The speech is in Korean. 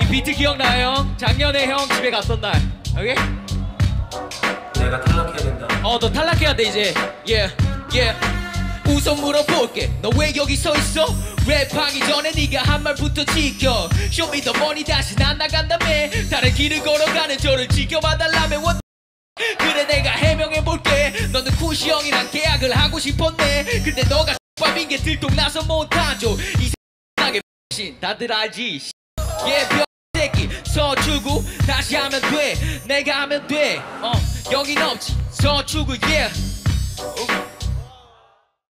이 비트 기억나요? 형? 작년에 형 집에 갔던 날. 오케이? 내가 탈락해야 된다. 어너 탈락해야 돼 이제. Yeah yeah. 우선 물어볼게. 너 왜 여기 서 있어? 랩하기 전에 네가 한 말부터 지켜. Show me the money 다시 난 나간다며. 다른 길을 걸어가는 저를 지켜봐달라며. The 그래 내가 해명해볼게. 너는 쿠시 형이랑 계약을 하고 싶었네. 근데 너가 X밥인 게 들통나서 못하죠. 이 신 다들 알지? 예, 병 새끼. 서주고 다시 하면 돼. 내가 하면 돼 어 여긴 없지. 서주고 yeah